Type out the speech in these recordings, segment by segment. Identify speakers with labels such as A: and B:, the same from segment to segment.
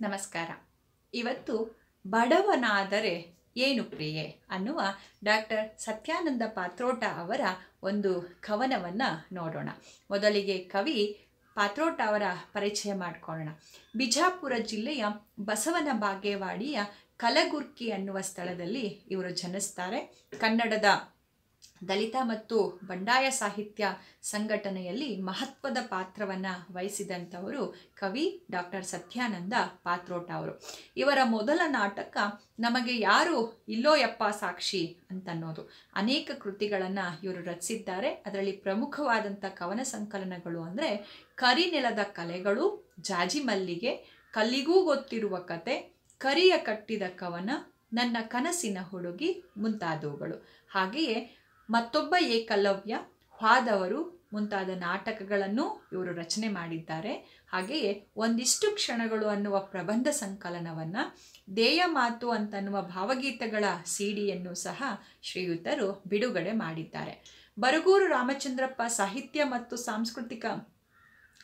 A: ನಮಸ್ಕಾರ. ಇವತ್ತು ಬಡವನಾದರೆ ಏನು ಪ್ರಿಯೆ ಅನ್ನುವ ಡಾಕ್ಟರ್ ಸತ್ಯಾನಂದ ಪಾತ್ರೋಟ ಅವರ ಒಂದು ಕವನವನ್ನು ನೋಡೋಣ. ಮೊದಲಿಗೆ ಕವಿ ಪಾತ್ರೋಟ ಅವರ ಪರಿಚಯ ಮಾಡಿಕೊಳ್ಳೋಣ. ಬಿಜಾಪುರ ಜಿಲ್ಲೆಯ ಬಸವನ ಬಾಗೇವಾಡಿಯ ಕಲಗುರ್ಕಿ ಅನ್ನುವ ಸ್ಥಳದಲ್ಲಿ ಇವರು ಜನಿಸ್ತಾರೆ. ಕನ್ನಡದ ದಲಿತ ಮತ್ತು ಬಂಡಾಯ ಸಾಹಿತ್ಯ ಸಂಘಟನೆಯಲ್ಲಿ ಮಹತ್ವದ ಪಾತ್ರವನ್ನು ವಹಿಸಿದಂಥವರು ಕವಿ ಡಾಕ್ಟರ್ ಸತ್ಯಾನಂದ ಪಾತ್ರೋಟ ಅವರು. ಇವರ ಮೊದಲ ನಾಟಕ ನಮಗೆ ಯಾರು ಇಲ್ಲೋ ಯಪ್ಪ ಸಾಕ್ಷಿ ಅಂತನ್ನೋದು. ಅನೇಕ ಕೃತಿಗಳನ್ನು ಇವರು ರಚಿಸಿದ್ದಾರೆ. ಅದರಲ್ಲಿ ಪ್ರಮುಖವಾದಂಥ ಕವನ ಸಂಕಲನಗಳು ಅಂದರೆ ಕರಿನೆಲದ ಕಲೆಗಳು, ಜಾಜಿ ಮಲ್ಲಿಗೆ, ಕಲ್ಲಿಗೂ ಗೊತ್ತಿರುವ ಕತೆ, ಕರಿಯ ಕಟ್ಟಿದ ಕವನ, ನನ್ನ ಕನಸಿನ ಹುಡುಗಿ ಮುಂತಾದವುಗಳು. ಹಾಗೆಯೇ ಮತ್ತೊಬ್ಬ ಏಕಲವ್ಯ ಹ್ವಾದವರು ಮುಂತಾದ ನಾಟಕಗಳನ್ನು ಇವರು ರಚನೆ ಮಾಡಿದ್ದಾರೆ. ಹಾಗೆಯೇ ಒಂದಿಷ್ಟು ಕ್ಷಣಗಳು ಅನ್ನುವ ಪ್ರಬಂಧ ಸಂಕಲನವನ್ನು ದೇಯ ಮಾತು ಅಂತನ್ನುವ ಭಾವಗೀತೆಗಳ ಸಿಡಿಯನ್ನು ಸಹ ಶ್ರೀಯುತರು ಬಿಡುಗಡೆ ಮಾಡಿದ್ದಾರೆ. ಬರಗೂರು ರಾಮಚಂದ್ರಪ್ಪ ಸಾಹಿತ್ಯ ಮತ್ತು ಸಾಂಸ್ಕೃತಿಕ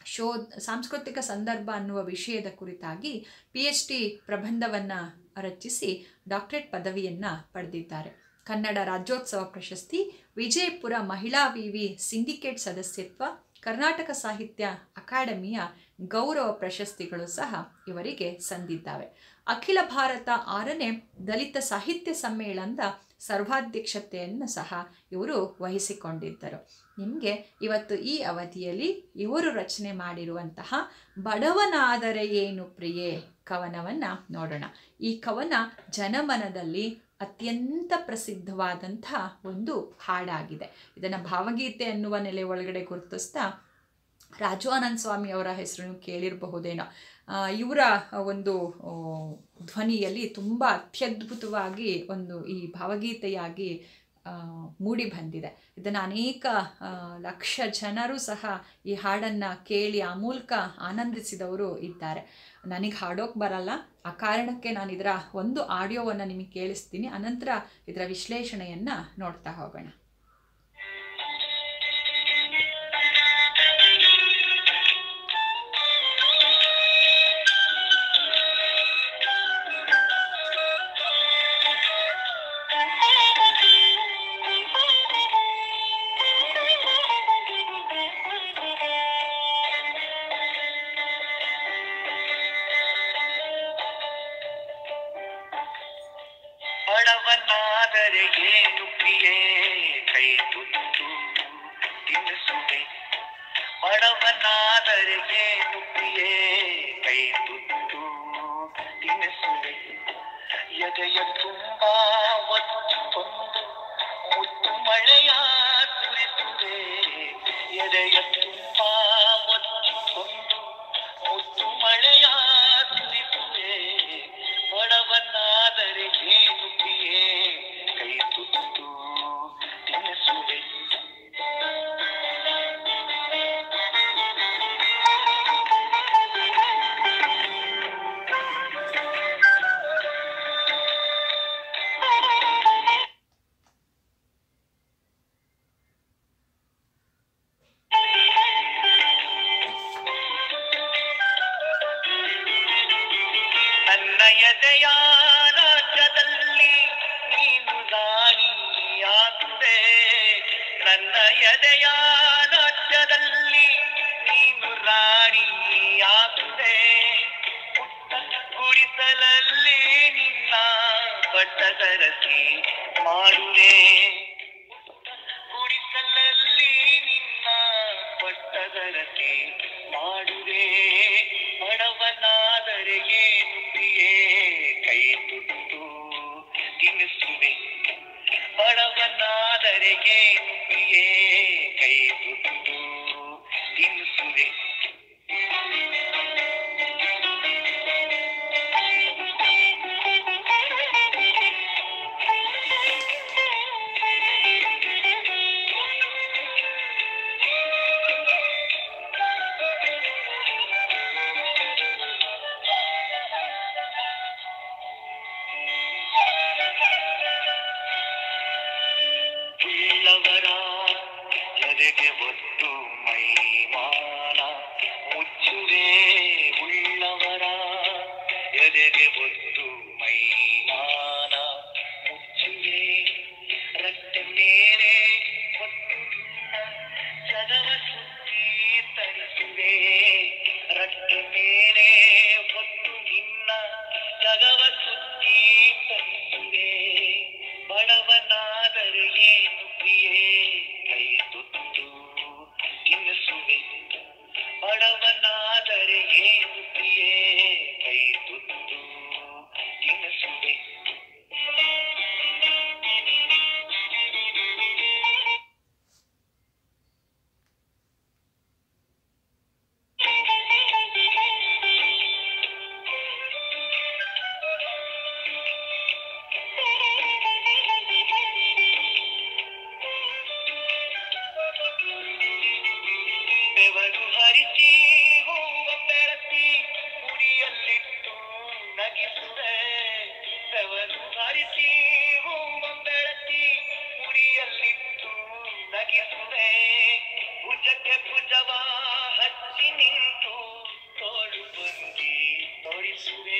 A: ಶೋ, ಸಾಂಸ್ಕೃತಿಕ ಸಂದರ್ಭ ಅನ್ನುವ ವಿಷಯದ ಕುರಿತಾಗಿ ಪಿ ಎಚ್ ಡಿ ಪ್ರಬಂಧವನ್ನು ರಚಿಸಿ ಡಾಕ್ಟರೇಟ್ ಪದವಿಯನ್ನು ಪಡೆದಿದ್ದಾರೆ. ಕನ್ನಡ ರಾಜ್ಯೋತ್ಸವ ಪ್ರಶಸ್ತಿ, ವಿಜಯಪುರ ಮಹಿಳಾ ವಿವಿ ಸಿಂಡಿಕೇಟ್ ಸದಸ್ಯತ್ವ, ಕರ್ನಾಟಕ ಸಾಹಿತ್ಯ ಅಕಾಡೆಮಿಯ ಗೌರವ ಪ್ರಶಸ್ತಿಗಳು ಸಹ ಇವರಿಗೆ ಸಂದಿದ್ದಾವೆ. ಅಖಿಲ ಭಾರತ ಆರನೇ ದಲಿತ ಸಾಹಿತ್ಯ ಸಮ್ಮೇಳನದ ಸರ್ವಾಧ್ಯಕ್ಷತೆಯನ್ನು ಸಹ ಇವರು ವಹಿಸಿಕೊಂಡಿದ್ದರು. ನಿಮಗೆ ಇವತ್ತು ಈ ಅವಧಿಯಲ್ಲಿ ಇವರು ರಚನೆ ಮಾಡಿರುವಂತಹ ಬಡವನಾದರೆ ಏನು ಪ್ರಿಯೆ ಕವನವನ್ನು ನೋಡೋಣ. ಈ ಕವನ ಜನಮನದಲ್ಲಿ ಅತ್ಯಂತ ಪ್ರಸಿದ್ಧವಾದಂಥ ಒಂದು ಹಾಡಾಗಿದೆ. ಇದನ್ನು ಭಾವಗೀತೆ ಅನ್ನುವ ನೆಲೆ ಒಳಗಡೆ ಗುರುತಿಸ್ತಾ ರಾಜು ಆನಂದ್ ಸ್ವಾಮಿ ಅವರ ಹೆಸರನ್ನು ಕೇಳಿರಬಹುದೇನೋ. ಇವರ ಒಂದು ಧ್ವನಿಯಲ್ಲಿ ತುಂಬ ಅತ್ಯದ್ಭುತವಾಗಿ ಒಂದು ಈ ಭಾವಗೀತೆಯಾಗಿ ಮೂಡಿ ಬಂದಿದೆ. ಇದನ್ನು ಅನೇಕ ಲಕ್ಷ ಜನರು ಸಹ ಈ ಹಾಡನ್ನು ಕೇಳಿ ಆ ಮೂಲಕ ಆನಂದಿಸಿದವರು ಇದ್ದಾರೆ. ನನಗೆ ಹಾಡೋಕೆ ಬರಲ್ಲ. ಆ ಕಾರಣಕ್ಕೆ ನಾನು ಇದರ ಒಂದು ಆಡಿಯೋವನ್ನು ನಿಮಗೆ ಕೇಳಿಸ್ತೀನಿ. ಅನಂತರ ಇದರ ವಿಶ್ಲೇಷಣೆಯನ್ನು ನೋಡ್ತಾ ಹೋಗೋಣ.
B: ನನ್ನ ಎದೆಯ ರಾಜ್ಯದಲ್ಲಿ ನೀನು ರಾಣಿಯಾಗುವೆ ನನ್ನ ಎದೆಯ ರಾಜ್ಯದಲ್ಲಿ ನೀನು ರಾಣಿಯಾಗುವೆ ಪುಟ್ಟ ಗುಡಿಸಲಲ್ಲಿ ನಿನ್ನ ಪಟ್ಟದರಸಿ ಮಾಡುವೆ ತಿನ್ನಿಸುವೆ ಬಡವನಾದರೆ ಏನು ಪ್ರಿಯೇ ಕೈ ತುತ್ತು ತಿನ್ನಿಸುವೆ ಎದೆಗೆ ಭುಜವ ಹತ್ತಿ ನಿಂತು ತೋಳು ಬಂದಿ ತೋರಿಸುವೆ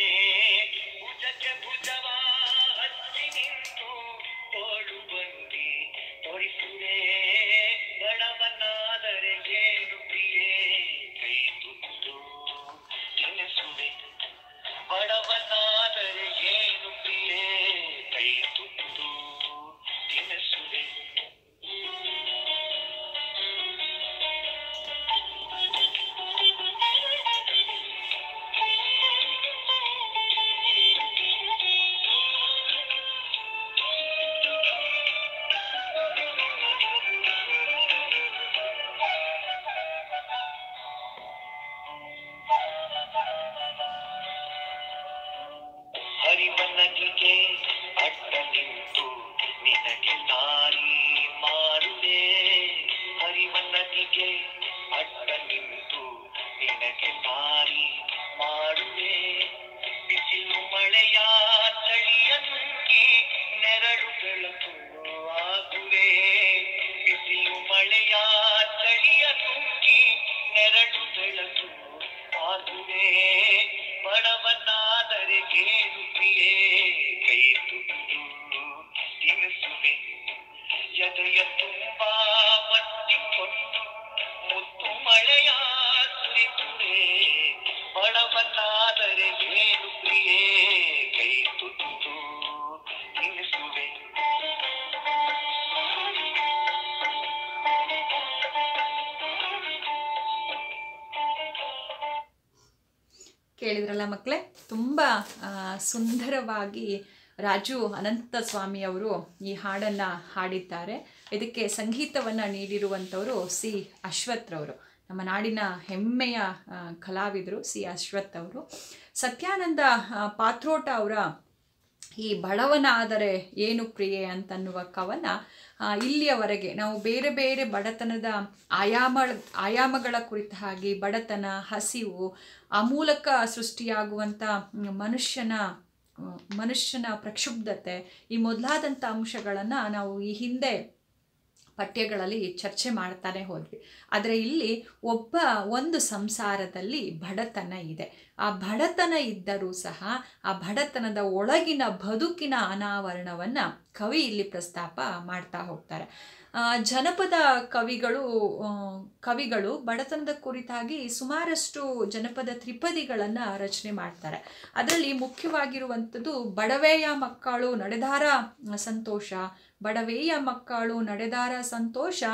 A: ಸುಂದರವಾಗಿ ರಾಜು ಅನಂತ ಸ್ವಾಮಿಯವರು ಈ ಹಾಡನ್ನು ಹಾಡಿದ್ದಾರೆ. ಇದಕ್ಕೆ ಸಂಗೀತವನ್ನು ನೀಡಿರುವಂಥವರು ಸಿ ಅಶ್ವಥ್ರವರು ನಮ್ಮ ನಾಡಿನ ಹೆಮ್ಮೆಯ ಕಲಾವಿದರು ಸಿ ಅಶ್ವಥ್ ಅವರು. ಸತ್ಯಾನಂದ ಪಾತ್ರೋಟ ಅವರ ಈ ಬಡವನ ಆದರೆ ಏನು ಪ್ರಿಯೆ ಅಂತನ್ನುವ ಕವನ ಇಲ್ಲಿಯವರೆಗೆ ನಾವು ಬೇರೆ ಬೇರೆ ಬಡತನದ ಆಯಾಮ, ಆಯಾಮಗಳ ಕುರಿತಾಗಿ ಬಡತನ, ಹಸಿವು ಆ ಮೂಲಕ ಸೃಷ್ಟಿಯಾಗುವಂಥ ಮನುಷ್ಯನ ಮನುಷ್ಯನ ಪ್ರಕ್ಷುಬ್ಧತೆ ಈ ಮೊದಲಾದಂಥ ಅಂಶಗಳನ್ನು ನಾವು ಈ ಹಿಂದೆ ಪಠ್ಯಗಳಲ್ಲಿ ಚರ್ಚೆ ಮಾಡ್ತಾನೆ ಹೋದ್ವಿ. ಆದರೆ ಇಲ್ಲಿ ಒಬ್ಬ ಒಂದು ಸಂಸಾರದಲ್ಲಿ ಬಡತನ ಇದೆ. ಆ ಬಡತನ ಇದ್ದರೂ ಸಹ ಆ ಬಡತನದ ಒಳಗಿನ ಬದುಕಿನ ಅನಾವರಣವನ್ನು ಕವಿ ಇಲ್ಲಿ ಪ್ರಸ್ತಾಪ ಮಾಡ್ತಾ ಹೋಗ್ತಾರೆ. ಜನಪದ ಕವಿಗಳು ಕವಿಗಳು ಬಡತನದ ಕುರಿತಾಗಿ ಸುಮಾರಷ್ಟು ಜನಪದ ತ್ರಿಪದಿಗಳನ್ನು ರಚನೆ ಮಾಡ್ತಾರೆ. ಅದರಲ್ಲಿ ಮುಖ್ಯವಾಗಿರುವಂಥದ್ದು ಬಡವೆಯ ಮಕ್ಕಳು, ನಡೆದಾರ ಸಂತೋಷ ಬಡವೆಯ ಮಕ್ಕಳು ನಡೆದಾರ ಸಂತೋಷ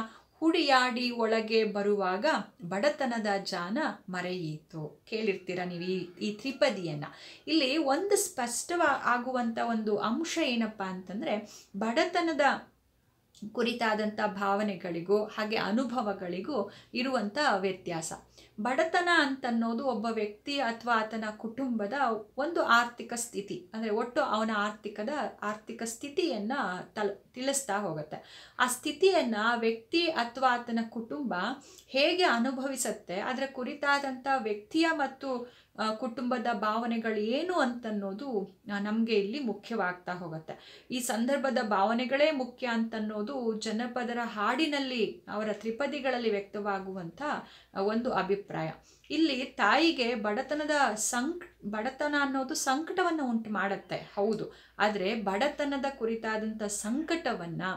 A: ಹುಡಿಯಾಡಿ ಒಳಗೆ ಬರುವಾಗ ಬಡತನದ ಜಾನ ಮರೆಯಿತು. ಕೇಳಿರ್ತೀರ ನೀವು ಈ ಈ ತ್ರಿಪದಿಯನ್ನು? ಇಲ್ಲಿ ಒಂದು ಸ್ಪಷ್ಟವ ಆಗುವಂಥ ಒಂದು ಅಂಶ ಏನಪ್ಪ ಅಂತಂದರೆ ಬಡತನದ ಕುರಿತಾದಂಥ ಭಾವನೆಗಳಿಗೂ ಹಾಗೆ ಅನುಭವಗಳಿಗೂ ಇರುವಂಥ ವ್ಯತ್ಯಾಸ. ಬಡತನ ಅಂತನ್ನೋದು ಒಬ್ಬ ವ್ಯಕ್ತಿ ಅಥವಾ ಆತನ ಕುಟುಂಬದ ಒಂದು ಆರ್ಥಿಕ ಸ್ಥಿತಿ. ಅಂದರೆ ಒಟ್ಟು ಅವನ ಆರ್ಥಿಕದ ಆರ್ಥಿಕ ಸ್ಥಿತಿಯನ್ನು ತಲ್ ತಿಳಿಸ್ತಾ ಹೋಗುತ್ತೆ. ಆ ಸ್ಥಿತಿಯನ್ನು ವ್ಯಕ್ತಿ ಅಥವಾ ಆತನ ಕುಟುಂಬ ಹೇಗೆ ಅನುಭವಿಸುತ್ತೆ, ಅದರ ಕುರಿತಾದಂಥ ವ್ಯಕ್ತಿಯ ಮತ್ತು ಕುಟುಂಬದ ಭಾವನೆಗಳು ಏನು ಅಂತನ್ನೋದು ನಮಗೆ ಇಲ್ಲಿ ಮುಖ್ಯವಾಗ್ತಾ ಹೋಗುತ್ತೆ. ಈ ಸಂದರ್ಭದ ಭಾವನೆಗಳೇ ಮುಖ್ಯ ಅಂತನ್ನೋದು ಜನಪದರ ಹಾಡಿನಲ್ಲಿ, ಅವರ ತ್ರಿಪದಿಗಳಲ್ಲಿ ವ್ಯಕ್ತವಾಗುವಂಥ ಒಂದು ಅಭಿಪ್ರಾಯ. ಇಲ್ಲಿ ತಾಯಿಗೆ ಬಡತನದ ಸಂಕ್, ಬಡತನ ಅನ್ನೋದು ಸಂಕಟವನ್ನು ಉಂಟು ಮಾಡುತ್ತೆ, ಹೌದು. ಆದರೆ ಬಡತನದ ಕುರಿತಾದಂಥ ಸಂಕಟವನ್ನು,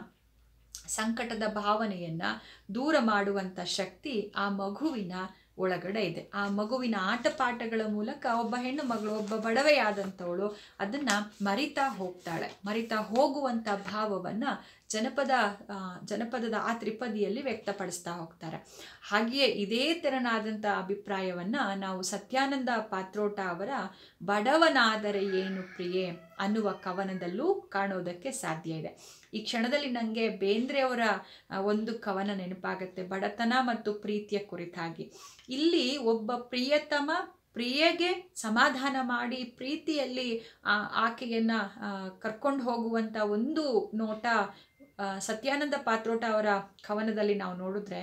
A: ಸಂಕಟದ ಭಾವನೆಯನ್ನು ದೂರ ಮಾಡುವಂಥ ಶಕ್ತಿ ಆ ಮಗುವಿನ ಒಳಗಡೆ ಇದೆ. ಆ ಮಗುವಿನ ಆಟಪಾಠಗಳ ಮೂಲಕ ಒಬ್ಬ ಹೆಣ್ಣು ಮಗಳು, ಒಬ್ಬ ಬಡವೆಯಾದಂಥವಳು ಅದನ್ನು ಮರಿತಾ ಹೋಗ್ತಾಳೆ. ಮರಿತಾ ಹೋಗುವಂಥ ಭಾವವನ್ನು ಜನಪದ ಜನಪದದ ಆ ತ್ರಿಪದಿಯಲ್ಲಿ ವ್ಯಕ್ತಪಡಿಸ್ತಾ ಹೋಗ್ತಾರೆ. ಹಾಗೆಯೇ ಇದೇ ತೆರನಾದಂಥ ಅಭಿಪ್ರಾಯವನ್ನು ನಾವು ಸತ್ಯಾನಂದ ಪಾತ್ರೋಟ ಅವರ ಬಡವನಾದರೆ ಏನು ಪ್ರಿಯೆ ಅನ್ನುವ ಕವನದಲ್ಲೂ ಕಾಣೋದಕ್ಕೆ ಸಾಧ್ಯ ಇದೆ. ಈ ಕ್ಷಣದಲ್ಲಿ ನನಗೆ ಬೇಂದ್ರೆಯವರ ಒಂದು ಕವನ ನೆನಪಾಗುತ್ತೆ, ಬಡತನ ಮತ್ತು ಪ್ರೀತಿಯ ಕುರಿತಾಗಿ. ಇಲ್ಲಿ ಒಬ್ಬ ಪ್ರಿಯತಮ ಪ್ರಿಯೆಗೆ ಸಮಾಧಾನ ಮಾಡಿ ಪ್ರೀತಿಯಲ್ಲಿ ಆಕೆಯನ್ನು ಕರ್ಕೊಂಡು ಹೋಗುವಂಥ ಒಂದು ನೋಟ ಸತ್ಯಾನಂದ ಪಾತ್ರೋಟ ಅವರ ಕವನದಲ್ಲಿ ನಾವು ನೋಡಿದ್ರೆ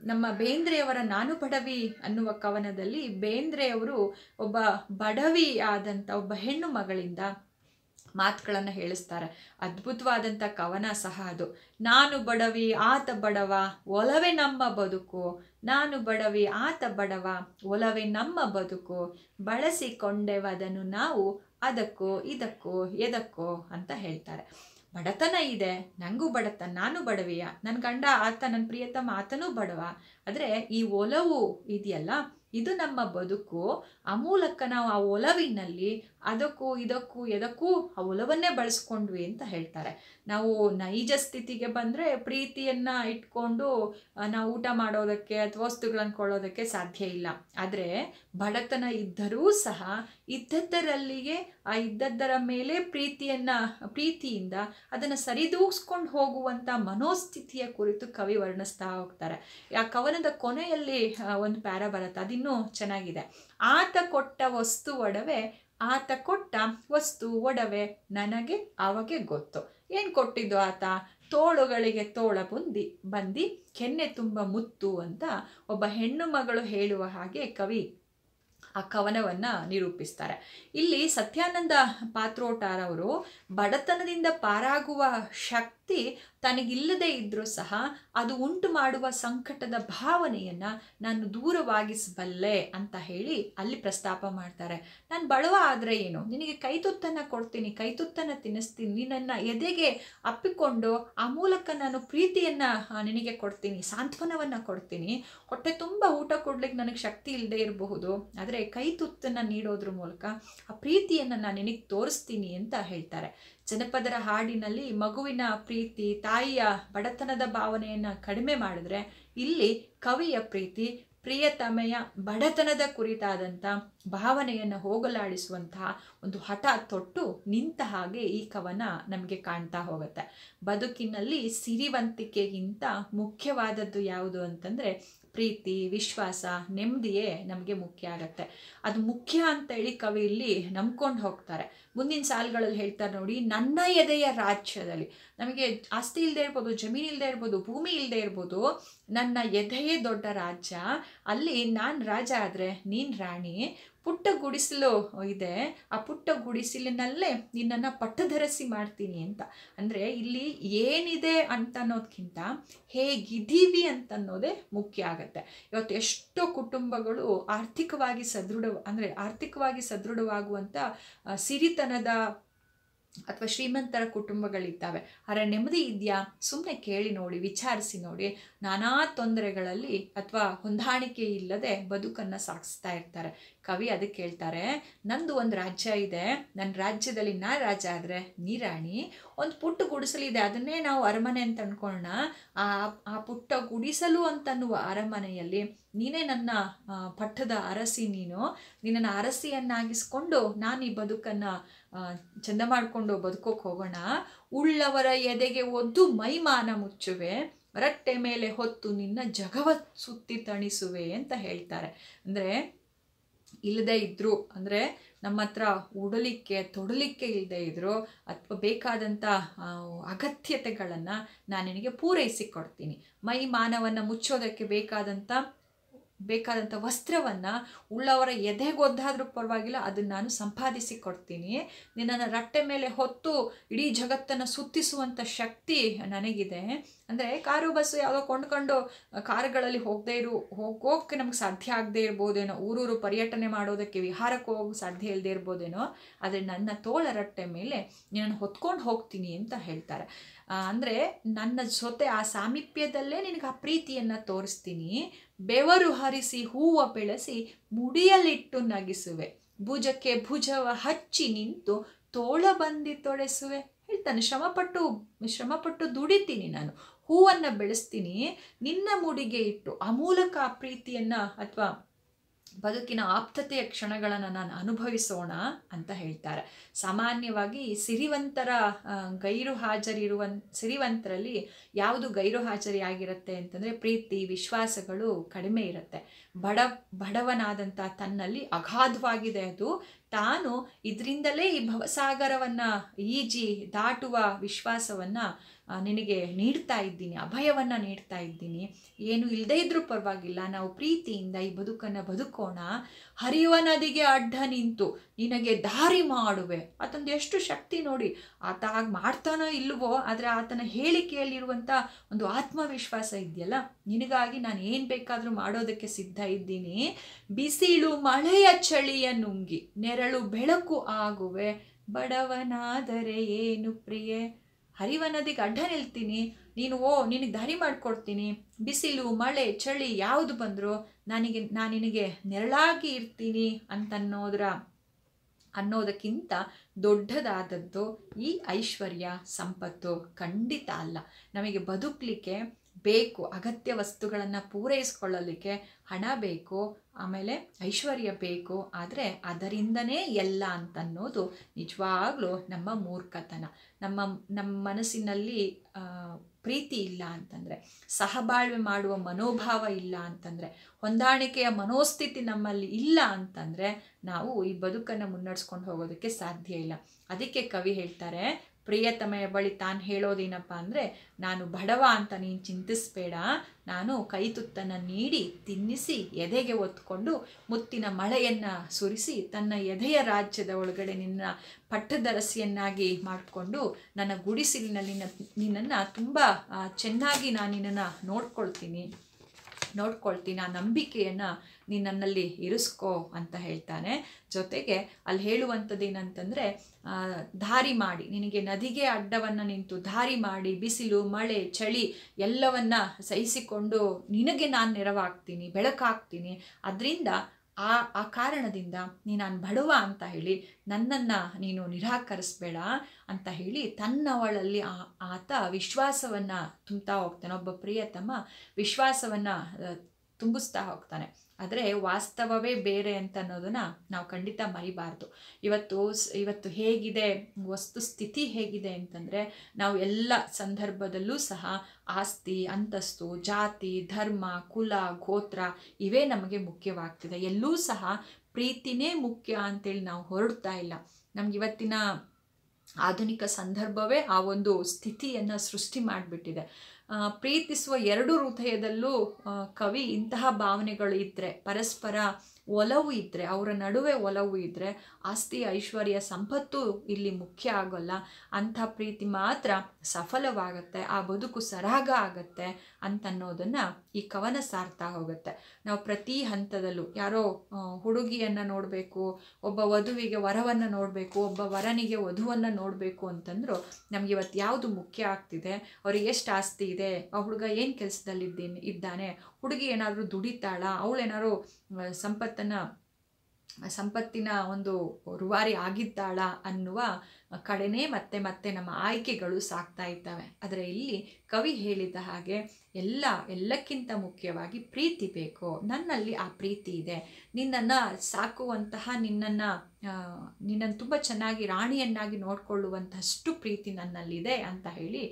A: ನಮ್ಮ ಬೇಂದ್ರೆಯವರ ನಾನು ಬಡವಿ ಅನ್ನುವ ಕವನದಲ್ಲಿ ಬೇಂದ್ರೆಯವರು ಒಬ್ಬ ಬಡವಿ ಆದಂಥ ಒಬ್ಬ ಹೆಣ್ಣು ಮಗಳಿಂದ ಮಾತುಗಳನ್ನು ಹೇಳಿಸ್ತಾರೆ. ಅದ್ಭುತವಾದಂಥ ಕವನ ಸಹ ಅದು. ನಾನು ಬಡವಿ, ಆತ ಬಡವ, ಒಲವೇ ನಮ್ಮ ಬದುಕು. ನಾನು ಬಡವಿ, ಆತ ಬಡವ, ಒಲವೇ ನಮ್ಮ ಬದುಕು. ಬಳಸಿಕೊಂಡೆವದನ್ನು ನಾವು ಅದಕ್ಕೋ, ಇದಕ್ಕೋ, ಎದಕ್ಕೋ ಅಂತ ಹೇಳ್ತಾರೆ. ಬಡತನ ಇದೆ ನನಗೂ ಬಡತನ ನಾನು ಬಡವಿಯ? ನನ್ನ ಗಂಡ ಆತ ನನ್ನ ಪ್ರಿಯತಮ ಆತನೂ ಬಡವ. ಆದರೆ ಈ ಒಲವು ಇದೆಯಲ್ಲ, ಇದು ನಮ್ಮ ಬದುಕು. ಆ ಮೂಲಕ ನಾವು ಆ ಒಲವಿನಲ್ಲಿ ಅದಕ್ಕೂ ಇದಕ್ಕೂ ಎದಕ್ಕೂ ಆ ಒಲವನ್ನೇ ಬಳಸ್ಕೊಂಡ್ವಿ ಅಂತ ಹೇಳ್ತಾರೆ. ನಾವು ನೈಜ ಸ್ಥಿತಿಗೆ ಬಂದರೆ ಪ್ರೀತಿಯನ್ನು ಇಟ್ಕೊಂಡು ನಾವು ಊಟ ಮಾಡೋದಕ್ಕೆ ಅಥವಾ ವಸ್ತುಗಳನ್ನು ಕೊಳ್ಳೋದಕ್ಕೆ ಸಾಧ್ಯ ಇಲ್ಲ. ಆದರೆ ಬಡತನ ಇದ್ದರೂ ಸಹ ಇದ್ದದ್ದರಲ್ಲಿಗೆ ಆ ಇದ್ದದ್ದರ ಮೇಲೆ ಪ್ರೀತಿಯನ್ನು, ಪ್ರೀತಿಯಿಂದ ಅದನ್ನು ಸರಿದೂಗಿಸ್ಕೊಂಡು ಹೋಗುವಂಥ ಮನೋಸ್ಥಿತಿಯ ಕುರಿತು ಕವಿ ವರ್ಣಿಸ್ತಾ ಹೋಗ್ತಾರೆ. ಆ ಕವನದ ಕೊನೆಯಲ್ಲಿ ಒಂದು ಪ್ಯಾರ ಬರುತ್ತೆ. ಅದಿನ್ನೂ ಚೆನ್ನಾಗಿದೆ. ಆತ ಕೊಟ್ಟ ವಸ್ತು ಒಡವೆ ಆತ ಕೊಟ್ಟ ವಸ್ತು, ಒಡವೆ ನನಗೆ, ಅವಗೆ ಗೊತ್ತು. ಏನು ಕೊಟ್ಟಿದ್ದು ಆತ? ತೋಳುಗಳಿಗೆ ತೋಳ ಬಂದಿ ಬಂದಿ, ಕೆನ್ನೆ ತುಂಬ ಮುತ್ತು ಅಂತ ಒಬ್ಬ ಹೆಣ್ಣು ಮಗಳು ಹೇಳುವ ಹಾಗೆ ಕವಿ ಆ ಕವನವನ್ನು ನಿರೂಪಿಸ್ತಾರೆ. ಇಲ್ಲಿ ಸತ್ಯಾನಂದ ಪಾತ್ರೋಟಾರವರು ಬಡತನದಿಂದ ಪಾರಾಗುವ ಶಕ್ತಿ ತನಗಿಲ್ಲದೆ ಇದ್ದರೂ ಸಹ ಅದು ಉಂಟು ಮಾಡುವ ಸಂಕಟದ ಭಾವನೆಯನ್ನು ನಾನು ದೂರವಾಗಿಸಬಲ್ಲೆ ಅಂತ ಹೇಳಿ ಅಲ್ಲಿ ಪ್ರಸ್ತಾಪ ಮಾಡ್ತಾರೆ. ನಾನು ಬಡವ ಆದರೆ ಏನು? ನಿನಗೆ ಕೈತುತ್ತನ್ನು ಕೊಡ್ತೀನಿ ಕೈತುತ್ತನ್ನು ತಿನ್ನಿಸ್ತೀನಿ ನನ್ನ ಎದೆಗೆ ಅಪ್ಪಿಕೊಂಡು ಆ ಮೂಲಕ ನಾನು ಪ್ರೀತಿಯನ್ನು ನಿನಗೆ ಕೊಡ್ತೀನಿ, ಸಾಂತ್ವನವನ್ನು ಕೊಡ್ತೀನಿ. ಹೊಟ್ಟೆ ತುಂಬ ಊಟ ಕೊಡ್ಲಿಕ್ಕೆ ನನಗೆ ಶಕ್ತಿ ಇಲ್ಲದೆ ಇರಬಹುದು. ಆದರೆ ಕೈತುತ್ತನ್ನು ನೀಡೋದ್ರ ಮೂಲಕ ಆ ಪ್ರೀತಿಯನ್ನು ನಾನು ನಿನಗೆ ತೋರಿಸ್ತೀನಿ ಅಂತ ಹೇಳ್ತಾರೆ. ಜನಪದರ ಹಾಡಿನಲ್ಲಿ ಮಗುವಿನ ಪ್ರೀತಿ, ತಾಯಿಯ ಬಡತನದ ಭಾವನೆಯನ್ನು ಕಡಿಮೆ ಮಾಡಿದ್ರೆ ಇಲ್ಲಿ ಕವಿಯ ಪ್ರೀತಿ, ಪ್ರಿಯತಮೆಯ ಬಡತನದ ಕುರಿತಾದಂಥ ಭಾವನೆಯನ್ನು ಹೋಗಲಾಡಿಸುವಂತಹ ಒಂದು ಹಠ ತೊಟ್ಟು ನಿಂತ ಹಾಗೆ ಈ ಕವನ ನಮಗೆ ಕಾಣ್ತಾ ಹೋಗುತ್ತೆ. ಬದುಕಿನಲ್ಲಿ ಸಿರಿವಂತಿಕೆಗಿಂತ ಮುಖ್ಯವಾದದ್ದು ಯಾವುದು ಅಂತಂದರೆ ಪ್ರೀತಿ, ವಿಶ್ವಾಸ ನೆಮ್ಮದಿಯೇ ನಮಗೆ ಮುಖ್ಯ ಆಗತ್ತೆ. ಅದು ಮುಖ್ಯ ಅಂತೇಳಿ ಕವಿ ಇಲ್ಲಿ ನಂಬ್ಕೊಂಡು ಹೋಗ್ತಾರೆ. ಮುಂದಿನ ಸಾಲುಗಳಲ್ಲಿ ಹೇಳ್ತಾರೆ ನೋಡಿ, ನನ್ನ ಎದೆಯ ರಾಜ್ಯದಲ್ಲಿ ನಮಗೆ ಆಸ್ತಿ ಇಲ್ಲದೆ ಇರ್ಬೋದು, ಜಮೀನು ಇಲ್ಲದೆ ಇರ್ಬೋದು, ಭೂಮಿ ಇಲ್ಲದೆ ಇರ್ಬೋದು, ನನ್ನ ಎದೆಯೇ ದೊಡ್ಡ ರಾಜ್ಯ, ಅಲ್ಲಿ ನಾನು ರಾಜ ಆದರೆ ನೀನು ರಾಣಿ ಪುಟ್ಟ ಗುಡಿಸಲು ಇದೆ. ಆ ಪುಟ್ಟ ಗುಡಿಸಲಿನಲ್ಲೇ ನಿನ್ನನ್ನು ಪಟ್ಟಧರಿಸಿ ಮಾಡ್ತೀನಿ ಅಂತ. ಅಂದರೆ ಇಲ್ಲಿ ಏನಿದೆ ಅಂತ ಅನ್ನೋದಕ್ಕಿಂತ ಹೇಗಿದ್ದೀವಿ ಅಂತ ಅನ್ನೋದೇ ಮುಖ್ಯ ಆಗುತ್ತೆ. ಇವತ್ತು ಎಷ್ಟೋ ಕುಟುಂಬಗಳು ಆರ್ಥಿಕವಾಗಿ ಸದೃಢ, ಅಂದರೆ ಆರ್ಥಿಕವಾಗಿ ಸದೃಢವಾಗುವಂಥ ಸಿರಿತನದ ಅಥವಾ ಶ್ರೀಮಂತರ ಕುಟುಂಬಗಳಿದ್ದಾವೆ. ಆದರೆ ನೆಮ್ಮದಿ ಇದೆಯಾ? ಸುಮ್ಮನೆ ಕೇಳಿ ನೋಡಿ, ವಿಚಾರಿಸಿ ನೋಡಿ. ನಾನಾ ತೊಂದರೆಗಳಲ್ಲಿ ಅಥವಾ ಹೊಂದಾಣಿಕೆ ಇಲ್ಲದೆ ಬದುಕನ್ನು ಸಾಗಿಸ್ತಾ ಇರ್ತಾರೆ. ಕವಿ ಅದಕ್ಕೆ ಹೇಳ್ತಾರೆ, ನಂದು ಒಂದು ರಾಜ್ಯ ಇದೆ ನನ್ನ ರಾಜ್ಯದಲ್ಲಿ ನಾ ರಾಜ ಆದರೆ ನೀರಾಣಿ. ಒಂದು ಪುಟ್ಟ ಗುಡಿಸಲಿದೆ ಅದನ್ನೇ ನಾವು ಅರಮನೆ ಅಂತ ಅಂದ್ಕೊಳ್ಳೋಣ ಆ ಆ ಪುಟ್ಟ ಗುಡಿಸಲು ಅಂತನ್ನುವ ಅರಮನೆಯಲ್ಲಿ ನೀನೇ ನನ್ನ ಪಟ್ಟದ ಅರಸಿ ನೀನು. ನಿನ್ನನ್ನು ಅರಸಿಯನ್ನಾಗಿಸ್ಕೊಂಡು ನಾನು ಈ ಬದುಕನ್ನು ಚಂದ ಮಾಡಿಕೊಂಡು ಬದುಕೋಕೆ ಹೋಗೋಣ. ಉಳ್ಳವರ ಎದೆಗೆ ಒದ್ದು ಮೈಮಾನ ಮುಚ್ಚುವೆ. ರಟ್ಟೆ ಮೇಲೆ ಹೊತ್ತು ನಿನ್ನ ಜಗವತ್ ಸುತ್ತಿ ತಣಿಸುವೆ ಅಂತ ಹೇಳ್ತಾರೆ. ಅಂದರೆ ಇಲ್ಲದೆ ಇದ್ದರು ಅಂದರೆ ನಮ್ಮ ಹತ್ರ ಉಡಲಿಕ್ಕೆ, ತೊಡಲಿಕ್ಕೆ ಇಲ್ಲದೆ ಇದ್ರು ಅಥವಾ ಬೇಕಾದಂಥ ಅಗತ್ಯತೆಗಳನ್ನ ಅಗತ್ಯತೆಗಳನ್ನು ನಾನು ನಿನಗೆ ಪೂರೈಸಿ ಕೊಡ್ತೀನಿ. ಮೈ ಮಾನವನ್ನು ಮುಚ್ಚೋದಕ್ಕೆ ಬೇಕಾದಂಥ ಬೇಕಾದಂಥ ವಸ್ತ್ರವನ್ನು ಉಳ್ಳವರ ಎದೆಗೊದ್ದಾದರೂ ಪರವಾಗಿಲ್ಲ, ಅದನ್ನು ನಾನು ಸಂಪಾದಿಸಿ ಕೊಡ್ತೀನಿ. ನಿನ್ನನ್ನು ರಟ್ಟೆ ಮೇಲೆ ಹೊತ್ತು ಇಡೀ ಜಗತ್ತನ್ನು ಸುತ್ತಿಸುವಂಥ ಶಕ್ತಿ ನನಗಿದೆ. ಅಂದರೆ ಕಾರು, ಬಸ್ಸು ಯಾವುದೋ ಕೊಂಡ್ಕೊಂಡು ಕಾರುಗಳಲ್ಲಿ ಹೋಗದೇ ಇರು ಹೋಗೋಕ್ಕೆ ನಮ್ಗೆ ಸಾಧ್ಯ ಆಗದೆ ಇರ್ಬೋದೇನೋ. ಊರೂರು ಪರ್ಯಟನೆ ಮಾಡೋದಕ್ಕೆ ವಿಹಾರಕ್ಕೆ ಹೋಗೋಕೆ ಸಾಧ್ಯ ಇಲ್ಲದೆ ಇರ್ಬೋದೇನೋ. ಆದರೆ ನನ್ನ ತೋಳ ರಟ್ಟೆ ಮೇಲೆ ನಿನ್ನನ್ನು ಹೊತ್ಕೊಂಡು ಹೋಗ್ತೀನಿ ಅಂತ ಹೇಳ್ತಾರೆ. ಅಂದರೆ ನನ್ನ ಜೊತೆ ಆ ಸಾಮೀಪ್ಯದಲ್ಲೇ ನಿನಗೆ ಆ ಪ್ರೀತಿಯನ್ನು ತೋರಿಸ್ತೀನಿ. ಬೆವರು ಹರಿಸಿ ಹೂವು ಬೆಳೆಸಿ ಮುಡಿಯಲಿಟ್ಟು ನಗಿಸುವೆ. ಭುಜಕ್ಕೆ ಭುಜವ ಹಚ್ಚಿ ನಿಂತು ತೋಳ ಬಂದಿ ತೊಡೆಸುವೆ ಹೇಳ್ತಾನೆ, ಶ್ರಮಪಟ್ಟು ಶ್ರಮಪಟ್ಟು ದುಡಿತೀನಿ ನಾನು. ಹೂವನ್ನು ಬೆಳೆಸ್ತೀನಿ, ನಿನ್ನ ಮುಡಿಗೆ ಇಟ್ಟು. ಆ ಮೂಲಕ ಆ ಪ್ರೀತಿಯನ್ನು ಅಥವಾ ಬದುಕಿನ ಆಪ್ತತೆಯ ಕ್ಷಣಗಳನ್ನು ನಾನು ಅನುಭವಿಸೋಣ ಅಂತ ಹೇಳ್ತಾರೆ. ಸಾಮಾನ್ಯವಾಗಿ ಸಿರಿವಂತರ ಗೈರು ಹಾಜರಿರುವ ಸಿರಿವಂತರಲ್ಲಿ ಯಾವುದು ಗೈರು ಹಾಜರಿ ಆಗಿರುತ್ತೆ ಅಂತಂದರೆ ಪ್ರೀತಿ, ವಿಶ್ವಾಸಗಳು ಕಡಿಮೆ ಇರುತ್ತೆ. ಬಡ ಬಡವನಾದಂಥ ತನ್ನಲ್ಲಿ ಅಗಾಧವಾಗಿದೆ ಅದು. ತಾನು ಇದರಿಂದಲೇ ಈ ಭವಸಾಗರವನ್ನು ಈಜಿ, ದಾಟುವ ವಿಶ್ವಾಸವನ್ನು ನಿನಗೆ ನೀಡ್ತಾ ಇದ್ದೀನಿ, ಅಭಯವನ್ನು ನೀಡ್ತಾ ಇದ್ದೀನಿ. ಏನು ಇಲ್ಲದೇ ಇದ್ರೂ ಪರವಾಗಿಲ್ಲ, ನಾವು ಪ್ರೀತಿಯಿಂದ ಈ ಬದುಕನ್ನು ಬದುಕೋಣ. ಹರಿಯುವ ನದಿಗೆ ಅಡ್ಡ ನಿಂತು ನಿನಗೆ ದಾರಿ ಮಾಡುವೆ. ಆತಂದು ಎಷ್ಟು ಶಕ್ತಿ ನೋಡಿ, ಆತ ಹಾಗೆ ಮಾಡ್ತಾನೋ ಇಲ್ವೋ, ಆದರೆ ಆತನ ಹೇಳಿಕೆಯಲ್ಲಿರುವಂಥ ಒಂದು ಆತ್ಮವಿಶ್ವಾಸ ಇದೆಯಲ್ಲ? ನಿನಗಾಗಿ ನಾನು ಏನು ಬೇಕಾದರೂ ಮಾಡೋದಕ್ಕೆ ಸಿದ್ಧ ಇದ್ದೀನಿ. ಬಿಸಿಲು ಮಳೆಯ ಚಳಿಯ ನುಂಗಿ, ನೆರಳು ಬೆಳಕು ಆಗುವೆ. ಬಡವನಾದರೆ ಏನು ಪ್ರಿಯೆ? ಹರಿವ ನದಿಗೆ ಅಡ್ಡ ನಿಲ್ತೀನಿ. ನೀನು ಓ, ನಿನಗೆ ದಾರಿ ಮಾಡಿಕೊಡ್ತೀನಿ. ಬಿಸಿಲು, ಮಳೆ, ಚಳಿ ಯಾವುದು ಬಂದರೂ ನನಗೆ, ನಾನು ನಿನಗೆ ನೆರಳಾಗಿ ಇರ್ತೀನಿ ಅಂತನ್ನೋದ್ರ, ಅನ್ನೋದಕ್ಕಿಂತ ದೊಡ್ಡದಾದದ್ದು ಈ ಐಶ್ವರ್ಯ ಸಂಪತ್ತು. ಖಂಡಿತ ಅಲ್ಲ. ನಮಗೆ ಬದುಕಲಿಕ್ಕೆ ಬೇಕು, ಅಗತ್ಯ ವಸ್ತುಗಳನ್ನು ಪೂರೈಸ್ಕೊಳ್ಳಲಿಕ್ಕೆ ಹಣ ಬೇಕು, ಆಮೇಲೆ ಐಶ್ವರ್ಯ ಬೇಕು. ಆದರೆ ಅದರಿಂದನೇ ಎಲ್ಲ ಅಂತನ್ನೋದು ನಿಜವಾಗ್ಲೂ ನಮ್ಮ ಮೂರ್ಖತನ. ನಮ್ಮ ನಮ್ಮ ಮನಸ್ಸಿನಲ್ಲಿ ಪ್ರೀತಿ ಇಲ್ಲ ಅಂತಂದರೆ, ಸಹಬಾಳ್ವೆ ಮಾಡುವ ಮನೋಭಾವ ಇಲ್ಲ ಅಂತಂದರೆ, ಹೊಂದಾಣಿಕೆಯ ಮನೋಸ್ಥಿತಿ ನಮ್ಮಲ್ಲಿ ಇಲ್ಲ ಅಂತಂದರೆ ನಾವು ಈ ಬದುಕನ್ನು ಮುನ್ನಡೆಸ್ಕೊಂಡು ಹೋಗೋದಕ್ಕೆ ಸಾಧ್ಯ ಇಲ್ಲ. ಅದಕ್ಕೆ ಕವಿ ಹೇಳ್ತಾರೆ ಪ್ರಿಯತಮೆಯ ಬಳಿ ತಾನು ಹೇಳೋದೇನಪ್ಪ ಅಂದರೆ, ನಾನು ಬಡವ ಅಂತ ನೀನು ಚಿಂತಿಸಬೇಡ. ನಾನು ಕೈ ತುತ್ತನ್ನು ನೀಡಿ ತಿನ್ನಿಸಿ, ಎದೆಗೆ ಒತ್ಕೊಂಡು ಮುತ್ತಿನ ಮಳೆಯನ್ನು ಸುರಿಸಿ, ತನ್ನ ಎದೆಯ ರಾಜ್ಯದ ಒಳಗಡೆ ನಿನ್ನ ಪಟ್ಟದರಸಿಯನ್ನಾಗಿ ಮಾಡಿಕೊಂಡು, ನನ್ನ ಗುಡಿಸಿಲಿನಲ್ಲಿ ನಿನ್ನ, ನಿನ್ನನ್ನು ತುಂಬ ಚೆನ್ನಾಗಿ ನಾನು ನಿನ್ನನ್ನು ನೋಡ್ಕೊಳ್ತೀನಿ. ನೋಡ್ಕೊಳ್ತೀನಿ, ಆ ನಂಬಿಕೆಯನ್ನು ನೀನು ನನ್ನಲ್ಲಿ ಇರಿಸ್ಕೋ ಅಂತ ಹೇಳ್ತಾನೆ. ಜೊತೆಗೆ ಅಲ್ಲಿ ಹೇಳುವಂಥದ್ದು ಏನಂತಂದರೆ ದಾರಿ ಮಾಡಿ, ನಿನಗೆ ನದಿಗೆ ಅಡ್ಡವನ್ನು ನಿಂತು ದಾರಿ ಮಾಡಿ, ಬಿಸಿಲು, ಮಳೆ, ಚಳಿ ಎಲ್ಲವನ್ನು ಸಹಿಸಿಕೊಂಡು ನಿನಗೆ ನಾನು ನೆರವಾಗ್ತೀನಿ, ಬೆಳಕಾಗ್ತೀನಿ. ಅದರಿಂದ ಆ ಆ ಕಾರಣದಿಂದ ನೀ ನಾನು ಬಡವ ಅಂತ ಹೇಳಿ ನನ್ನನ್ನು ನೀನು ನಿರಾಕರಿಸ್ಬೇಡ ಅಂತ ಹೇಳಿ ತನ್ನವಳಲ್ಲಿ ಆ, ಆತ ವಿಶ್ವಾಸವನ್ನು ತುಂಬ್ತಾ ಹೋಗ್ತಾನೆ. ಒಬ್ಬ ಪ್ರಿಯತಮ ವಿಶ್ವಾಸವನ್ನು ತುಂಬಿಸ್ತಾ ಹೋಗ್ತಾನೆ. ಆದರೆ ವಾಸ್ತವವೇ ಬೇರೆ ಅಂತ ಅನ್ನೋದನ್ನು ನಾವು ಖಂಡಿತ ಮರಿಬಾರ್ದು. ಇವತ್ತು ಇವತ್ತು ಹೇಗಿದೆ, ವಸ್ತು ಸ್ಥಿತಿ ಹೇಗಿದೆ ಅಂತಂದರೆ ನಾವು ಎಲ್ಲ ಸಂದರ್ಭದಲ್ಲೂ ಸಹ ಆಸ್ತಿ, ಅಂತಸ್ತು, ಜಾತಿ, ಧರ್ಮ, ಕುಲ, ಗೋತ್ರ ಇವೇ ನಮಗೆ ಮುಖ್ಯವಾಗ್ತಿದೆ. ಎಲ್ಲೂ ಸಹ ಪ್ರೀತಿನೇ ಮುಖ್ಯ ಅಂತೇಳಿ ನಾವು ಹೊರಡ್ತಾ ಇಲ್ಲ. ನಮ್ಗೆ ಇವತ್ತಿನ ಆಧುನಿಕ ಸಂದರ್ಭವೇ ಆ ಒಂದು ಸ್ಥಿತಿಯನ್ನು ಸೃಷ್ಟಿ ಮಾಡಿಬಿಟ್ಟಿದೆ. ಪ್ರೀತಿಸುವ ಎರಡು ಹೃದಯದಲ್ಲೂ ಕವಿ ಇಂತಹ ಭಾವನೆಗಳು ಇದ್ದರೆ ಪರಸ್ಪರ ಒಲವು ಇದ್ದರೆ ಅವರ ನಡುವೆ ಒಲವು ಇದ್ದರೆ ಆಸ್ತಿ, ಐಶ್ವರ್ಯ, ಸಂಪತ್ತು ಇಲ್ಲಿ ಮುಖ್ಯ ಆಗೋಲ್ಲ. ಅಂಥ ಪ್ರೀತಿ ಮಾತ್ರ ಸಫಲವಾಗುತ್ತೆ, ಆ ಬದುಕು ಸರಾಗ ಆಗತ್ತೆ ಅಂತನ್ನೋದನ್ನು ಈ ಕವನ ಸಾರ್ತಾ ಹೋಗುತ್ತೆ. ನಾವು ಪ್ರತಿ ಹಂತದಲ್ಲೂ ಯಾರೋ ಹುಡುಗಿಯನ್ನು ನೋಡಬೇಕು, ಒಬ್ಬ ವಧುವಿಗೆ ವರವನ್ನು ನೋಡಬೇಕು, ಒಬ್ಬ ವರನಿಗೆ ವಧುವನ್ನು ನೋಡಬೇಕು ಅಂತಂದ್ರು ನಮ್ಗೆ ಇವತ್ತು ಯಾವುದು ಮುಖ್ಯ ಆಗ್ತಿದೆ? ಅವ್ರಿಗೆ ಎಷ್ಟು ಆಸ್ತಿ ಇದೆ? ಆ ಹುಡುಗ ಏನು ಕೆಲಸದಲ್ಲಿದ್ದೀನಿ, ಇದ್ದಾನೆ? ಹುಡುಗಿ ಏನಾದರೂ ದುಡಿತಾಳ? ಅವಳೇನಾದ್ರು ಸಂಪತ್ತನ್ನು ಸಂಪತ್ತಿನ ಒಂದು ರೂವಾರಿ ಆಗಿದ್ದಾಳ ಅನ್ನುವ ಕಡೆನೇ ಮತ್ತೆ ಮತ್ತೆ ನಮ್ಮ ಆಯ್ಕೆಗಳು ಸಾಕ್ತಾ ಇದ್ದಾವೆ. ಆದರೆ ಇಲ್ಲಿ ಕವಿ ಹೇಳಿದ ಹಾಗೆ ಎಲ್ಲ ಎಲ್ಲಕ್ಕಿಂತ ಮುಖ್ಯವಾಗಿ ಪ್ರೀತಿ ಬೇಕು. ನನ್ನಲ್ಲಿ ಆ ಪ್ರೀತಿ ಇದೆ. ನಿನ್ನನ್ನು ಸಾಕುವಂತಹ ನಿನ್ನನ್ನು ನಿನ್ನನ್ನು ತುಂಬ ಚೆನ್ನಾಗಿ ರಾಣಿಯನ್ನಾಗಿ ನೋಡಿಕೊಳ್ಳುವಂತಹಷ್ಟು ಪ್ರೀತಿ ನನ್ನಲ್ಲಿದೆ ಅಂತ ಹೇಳಿ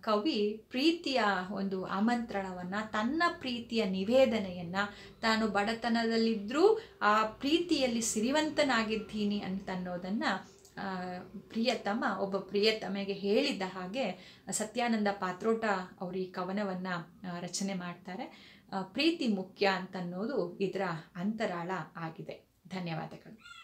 A: ಕವಿ ಪ್ರೀತಿಯ ಒಂದು ಆಮಂತ್ರಣವನ್ನು ತನ್ನ ಪ್ರೀತಿಯ ನಿವೇದನೆಯನ್ನು ತಾನು ಬಡತನದಲ್ಲಿದ್ದರೂ ಆ ಪ್ರೀತಿಯಲ್ಲಿ ಸಿರಿವಂತನಾಗಿದ್ದೀನಿ ಅಂತ ಅನ್ನೋದನ್ನು ಆ, ಪ್ರಿಯತಮ ಒಬ್ಬ ಪ್ರಿಯತಮೆಗೆ ಹೇಳಿದ್ದ ಹಾಗೆ, ಸತ್ಯಾನಂದ ಪಾತ್ರೋಟ ಅವರು ಈ ಕವನವನ್ನು ರಚನೆ ಮಾಡ್ತಾರೆ. ಪ್ರೀತಿ ಮುಖ್ಯ ಅಂತನ್ನೋದು ಇದರ ಅಂತರಾಳ ಆಗಿದೆ. ಧನ್ಯವಾದಗಳು.